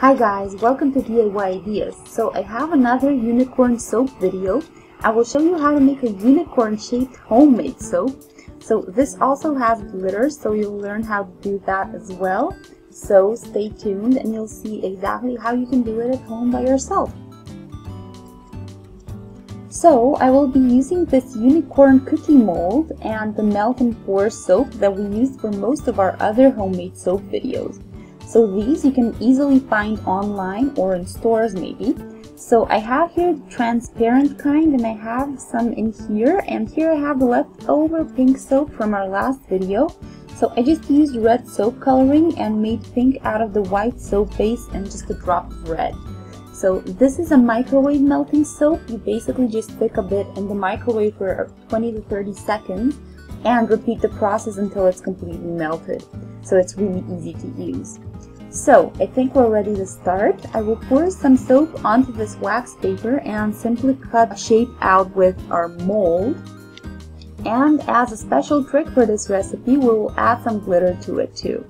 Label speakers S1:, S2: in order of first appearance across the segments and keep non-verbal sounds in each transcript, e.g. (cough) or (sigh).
S1: Hi guys, welcome to DIY Ideas. So I have another unicorn soap video. I will show you how to make a unicorn shaped homemade soap. So this also has glitter, so you'll learn how to do that as well. So stay tuned and you'll see exactly how you can do it at home by yourself. So I will be using this unicorn cookie mold and the melt and pour soap that we used for most of our other homemade soap videos. So these you can easily find online or in stores maybe. So I have here transparent kind and I have some in here and here I have the leftover pink soap from our last video. So I just used red soap coloring and made pink out of the white soap base and just a drop of red. So this is a microwave melting soap. You basically just stick a bit in the microwave for 20 to 30 seconds and repeat the process until it's completely melted. So it's really easy to use. So I think we're ready to start. I will pour some soap onto this wax paper and simply cut a shape out with our mold. And as a special trick for this recipe, we will add some glitter to it too.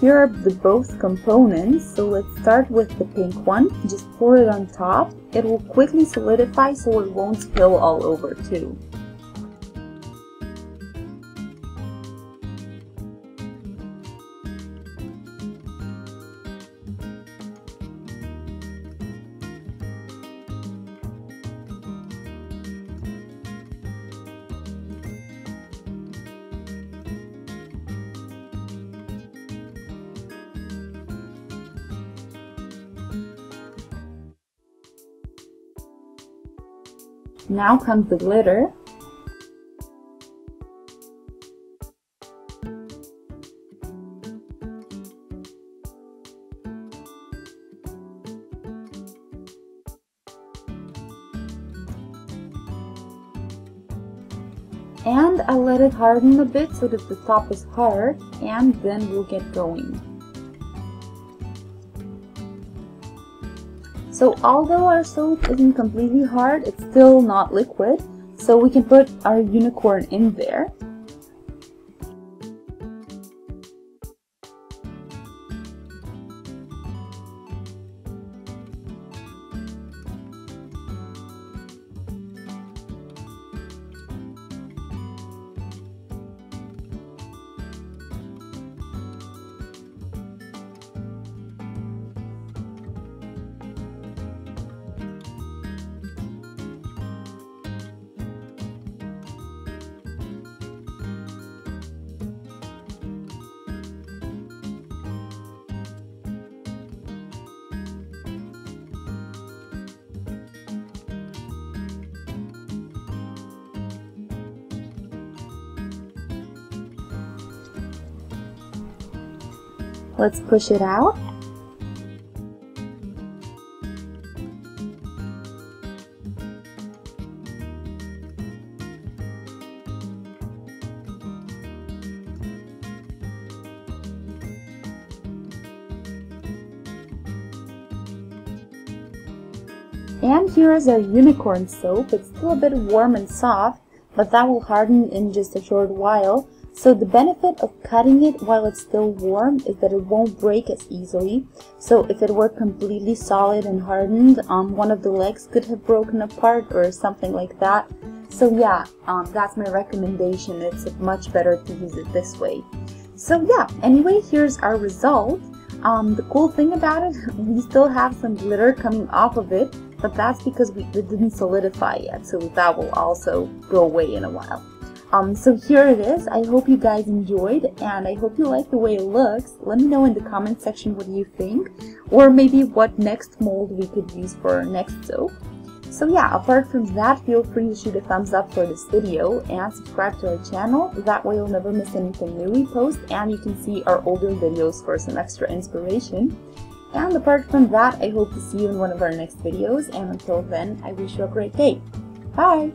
S1: Here are the both components, so let's start with the pink one. Just pour it on top. It will quickly solidify so it won't spill all over too. Now comes the glitter. And I let it harden a bit so that the top is hard and then we'll get going. So although our soap isn't completely hard, it's still not liquid. So we can put our unicorn in there. Let's push it out. And here is our unicorn soap. It's still a bit warm and soft, but that will harden in just a short while. So the benefit of cutting it while it's still warm is that it won't break as easily. So if it were completely solid and hardened, um, one of the legs could have broken apart or something like that. So yeah, um, that's my recommendation. It's much better to use it this way. So yeah, anyway, here's our result. Um, the cool thing about it, (laughs) we still have some glitter coming off of it, but that's because we, it didn't solidify yet, so that will also go away in a while. Um, so here it is. I hope you guys enjoyed and I hope you like the way it looks. Let me know in the comment section what you think or maybe what next mold we could use for our next soap. So yeah, apart from that, feel free to shoot a thumbs up for this video and subscribe to our channel. That way you'll never miss anything new we post and you can see our older videos for some extra inspiration. And apart from that, I hope to see you in one of our next videos and until then, I wish you a great day. Bye!